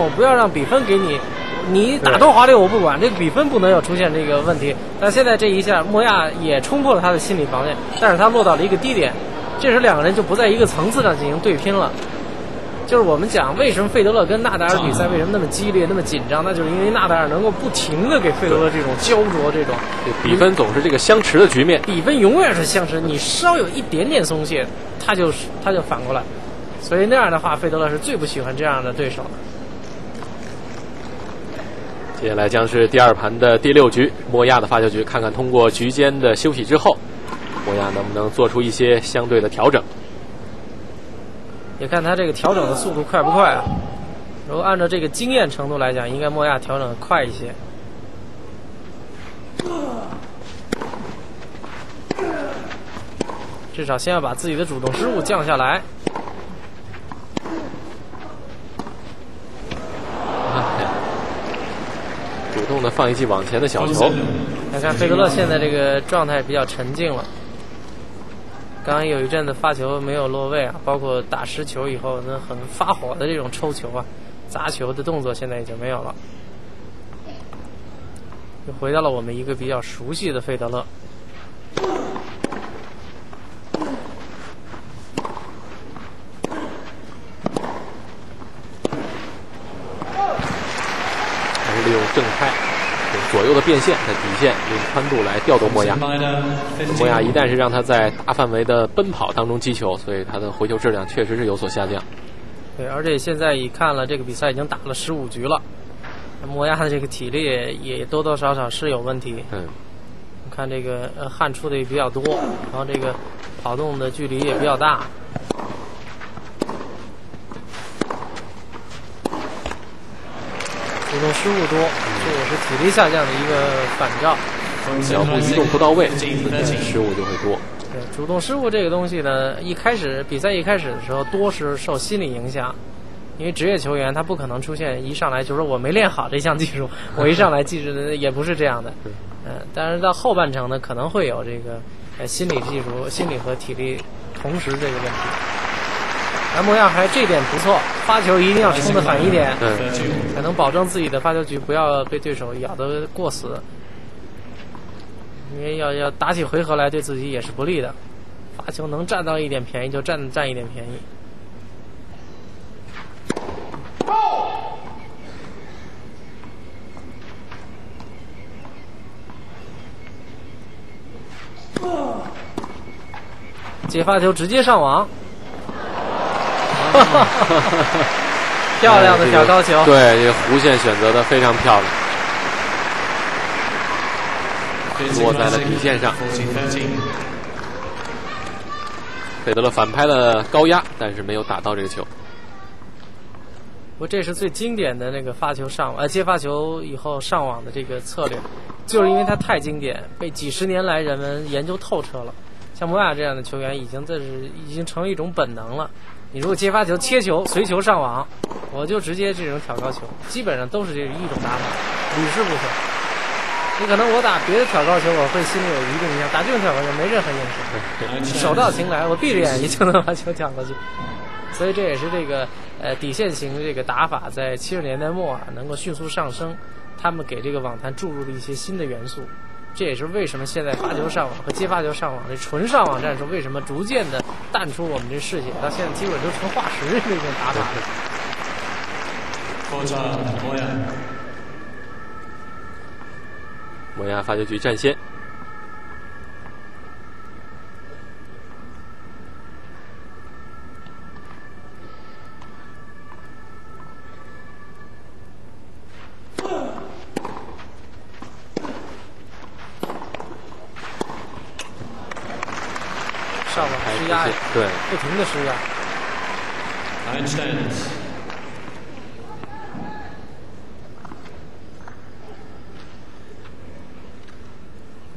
我不要让比分给你，你打多华丽我不管，这个比分不能有出现这个问题。但现在这一下，莫亚也冲破了他的心理防线，但是他落到了一个低点，这时两个人就不在一个层次上进行对拼了。就是我们讲为什么费德勒跟纳达尔比赛为什么那么激烈、那么紧张，那就是因为纳达尔能够不停的给费德勒这种焦灼，这种比分总是这个相持的局面，比分永远是相持，你稍有一点点松懈，他就是他就反过来，所以那样的话，费德勒是最不喜欢这样的对手的。接下来将是第二盘的第六局，莫亚的发球局，看看通过局间的休息之后，莫亚能不能做出一些相对的调整。也看他这个调整的速度快不快啊？如果按照这个经验程度来讲，应该莫亚调整的快一些。至少先要把自己的主动失误降下来。主动的放一记往前的小球。来看费德勒现在这个状态比较沉静了。刚刚有一阵子发球没有落位啊，包括打失球以后那很发火的这种抽球啊、砸球的动作，现在已经没有了，又回到了我们一个比较熟悉的费德勒。还是利用正拍。左右的变线的底线，用宽度来调动莫亚。莫亚一旦是让他在大范围的奔跑当中击球，所以他的回球质量确实是有所下降。对，而且现在已看了，这个比赛已经打了十五局了，莫亚的这个体力也多多少少是有问题。嗯，你看这个呃汗出的也比较多，然后这个跑动的距离也比较大。主动失误多，这也是体力下降的一个反照。脚步移动不到位，失误就会多。对，主动失误这个东西呢，一开始比赛一开始的时候，多是受心理影响，因为职业球员他不可能出现一上来就说我没练好这项技术，我一上来技术也不是这样的。嗯，但是到后半程呢，可能会有这个呃心理技术、心理和体力同时这个问题。安莫亚还这点不错，发球一定要冲得狠一点，才能保证自己的发球局不要被对手咬得过死。因为要要打起回合来，对自己也是不利的。发球能占到一点便宜就占占一点便宜。接发球直接上网。漂亮的小高球，对，这个弧线选择的非常漂亮，落在了底线上。费德勒反拍的高压，但是没有打到这个球。不这是最经典的那个发球上呃接发球以后上网的这个策略，就是因为它太经典，被几十年来人们研究透彻了。像莫亚这样的球员，已经这是已经成为一种本能了。你如果接发球、切球、随球上网，我就直接这种挑高球，基本上都是这一种打法，屡试不爽。你可能我打别的挑高球，我会心里有一定影响；打这种挑高球没任何影响，手到擒来，我闭着眼睛就能把球挑过去。所以这也是这个呃底线型的这个打法在七十年代末啊能够迅速上升，他们给这个网坛注入了一些新的元素。这也是为什么现在发球上网和接发球上网这纯上网战术为什么逐渐的淡出我们这视野，到现在基本都成化石那种打法。摩亚，摩亚发球局占先。对，不停的施压。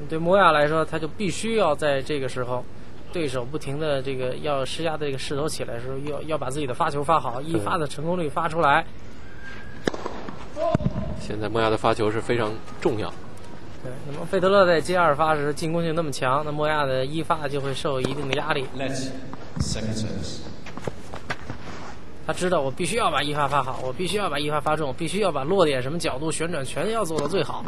对摩亚来说，他就必须要在这个时候，对手不停的这个要施压的这个势头起来的时候，要要把自己的发球发好，一发的成功率发出来。现在摩亚的发球是非常重要。对，那么费德勒在接二发时进攻性那么强，那莫亚的一发就会受一定的压力。他知道我必须要把一发发好，我必须要把一发发中，必须要把落点什么角度旋转全要做到最好。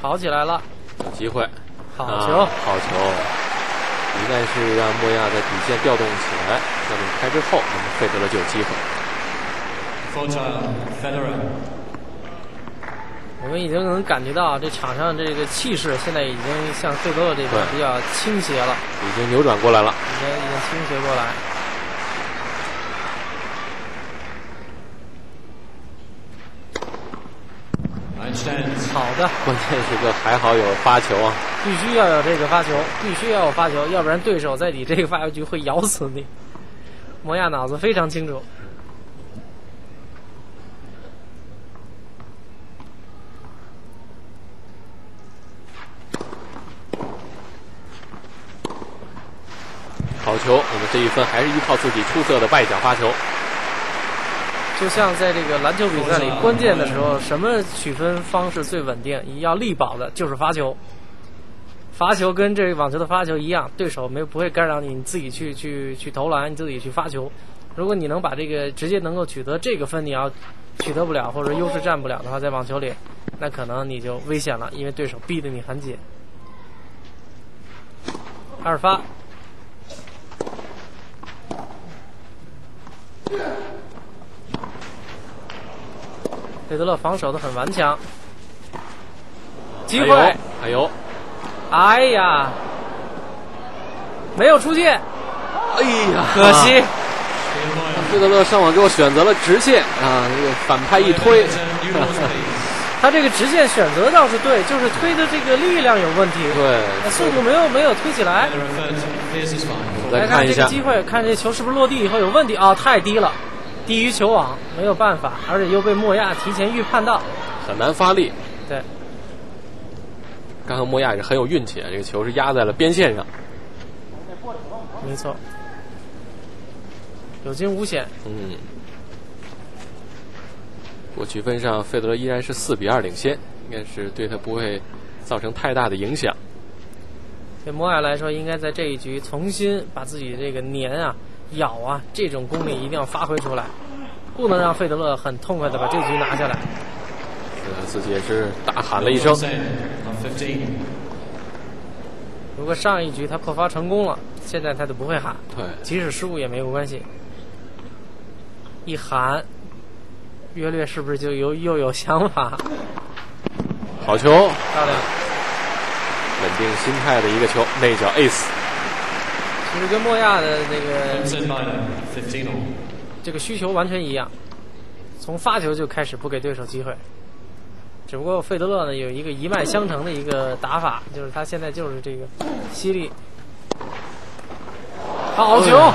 好起来了，有机会，好球，好球！一旦是让莫亚在底线调动起来，调动开之后，那么费德勒就有机会。我们已经能感觉到这场上这个气势，现在已经向费德勒这边比较倾斜了，已经扭转过来了，已经已经倾斜过来。好的，关键时刻还好有发球啊！必须要有这个发球，必须要有发球，要不然对手在你这个发球局会咬死你。摩亚脑子非常清楚。好球！那么这一分还是依靠自己出色的外脚发球。就像在这个篮球比赛里，关键的时候，什么取分方式最稳定？要力保的就是发球。罚球跟这个网球的发球一样，对手没不会干扰你，你自己去去去投篮，你自己去发球。如果你能把这个直接能够取得这个分，你要取得不了或者优势占不了的话，在网球里，那可能你就危险了，因为对手逼得你很紧。二发。费德勒防守的很顽强，机会，哎呦，哎呀，没有出界，哎呀，可惜。费德勒上网之后选择了直线啊，这个反拍一推，他这个直线选择倒是对，就是推的这个力量有问题，对，速度没有没有推起来。来看一下机会，看这球是不是落地以后有问题啊？太低了。低于球网没有办法，而且又被莫亚提前预判到，很难发力。对，刚刚莫亚也是很有运气啊，这个球是压在了边线上。没错，有惊无险。嗯，过取分上，费德勒依然是四比二领先，应该是对他不会造成太大的影响。对莫亚来说，应该在这一局重新把自己这个年啊。咬啊！这种功力一定要发挥出来，不能让费德勒很痛快的把这局拿下来。呃，自己也是大喊了一声。如果上一局他破发成功了，现在他就不会喊。对，即使失误也没有关系。一喊，约略是不是就有又有想法？好球！漂亮。稳定心态的一个球，内角 ace。其实跟莫亚的那个这个需求完全一样，从发球就开始不给对手机会。只不过费德勒呢有一个一脉相承的一个打法，就是他现在就是这个犀利，好球，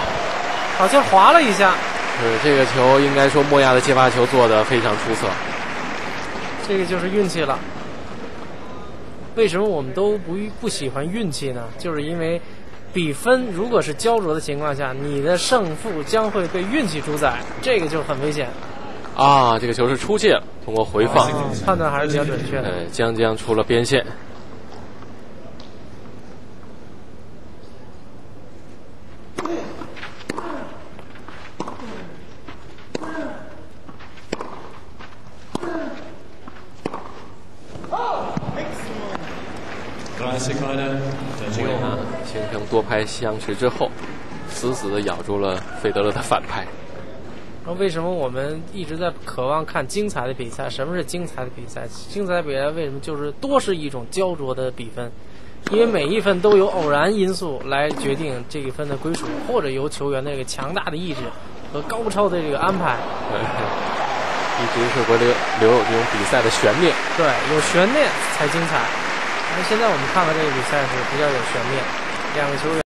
好像滑了一下。是这个球应该说莫亚的接发球做的非常出色。这个就是运气了。为什么我们都不不喜欢运气呢？就是因为。比分如果是焦灼的情况下，你的胜负将会被运气主宰，这个就很危险。啊，这个球是出界了，通过回放判断还是比较准确的。对，江江出了边线。形成多拍相持之后，死死的咬住了费德勒的反拍。那为什么我们一直在渴望看精彩的比赛？什么是精彩的比赛？精彩比赛为什么就是多是一种焦灼的比分？因为每一分都有偶然因素来决定这一分的归属，或者由球员那个强大的意志和高超的这个安排。一直是为了留有这种比赛的悬念。对，有悬念才精彩。那现在我们看到这个比赛是比较有悬念。两个球员。